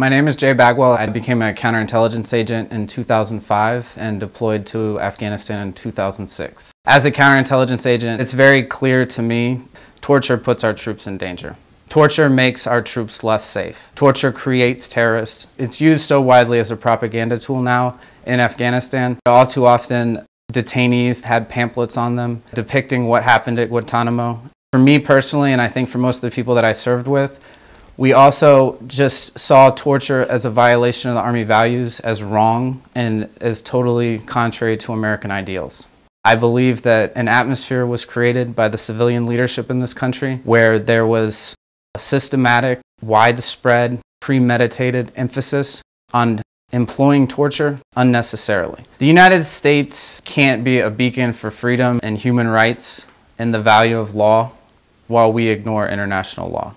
My name is Jay Bagwell. I became a counterintelligence agent in 2005 and deployed to Afghanistan in 2006. As a counterintelligence agent, it's very clear to me torture puts our troops in danger. Torture makes our troops less safe. Torture creates terrorists. It's used so widely as a propaganda tool now in Afghanistan. All too often, detainees had pamphlets on them depicting what happened at Guantanamo. For me personally, and I think for most of the people that I served with, we also just saw torture as a violation of the Army values as wrong and as totally contrary to American ideals. I believe that an atmosphere was created by the civilian leadership in this country where there was a systematic, widespread, premeditated emphasis on employing torture unnecessarily. The United States can't be a beacon for freedom and human rights and the value of law while we ignore international law.